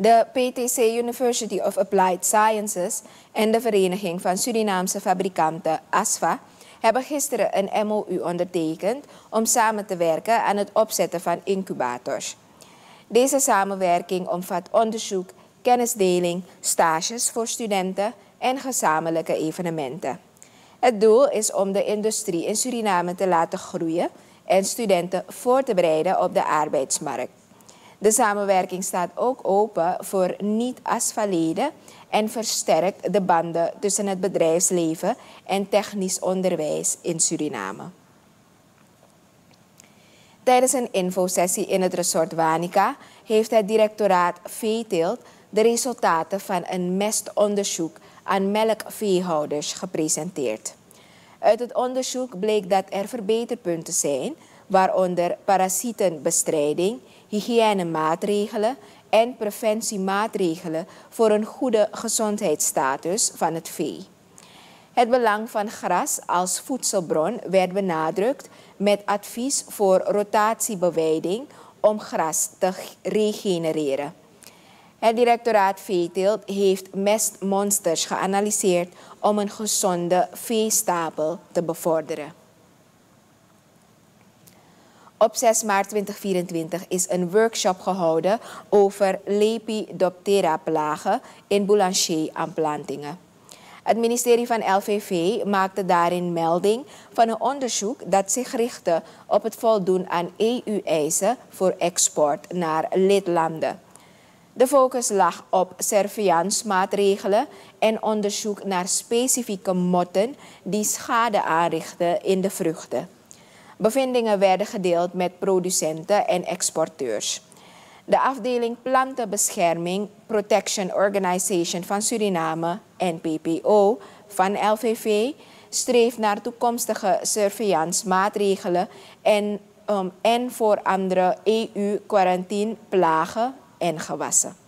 De PTC University of Applied Sciences en de Vereniging van Surinaamse Fabrikanten ASFA hebben gisteren een MOU ondertekend om samen te werken aan het opzetten van incubators. Deze samenwerking omvat onderzoek, kennisdeling, stages voor studenten en gezamenlijke evenementen. Het doel is om de industrie in Suriname te laten groeien en studenten voor te bereiden op de arbeidsmarkt. De samenwerking staat ook open voor niet-asfaleden en versterkt de banden tussen het bedrijfsleven en technisch onderwijs in Suriname. Tijdens een infosessie in het resort Wanica heeft het directoraat Veeteelt de resultaten van een mestonderzoek aan melkveehouders gepresenteerd. Uit het onderzoek bleek dat er verbeterpunten zijn, waaronder parasietenbestrijding, hygiënemaatregelen en preventiemaatregelen voor een goede gezondheidsstatus van het vee. Het belang van gras als voedselbron werd benadrukt met advies voor rotatiebewijding om gras te regenereren. Het directoraat veeteelt heeft mestmonsters geanalyseerd om een gezonde veestapel te bevorderen. Op 6 maart 2024 is een workshop gehouden over Lepidoptera-plagen in Boulanger aan plantingen. Het ministerie van LVV maakte daarin melding van een onderzoek dat zich richtte op het voldoen aan EU-eisen voor export naar lidlanden. De focus lag op surveillance-maatregelen en onderzoek naar specifieke motten die schade aanrichten in de vruchten. Bevindingen werden gedeeld met producenten en exporteurs. De afdeling Plantenbescherming Protection Organization van Suriname, NPPO, van LVV, streeft naar toekomstige surveillance-maatregelen en, um, en voor andere EU-quarantineplagen en gewassen.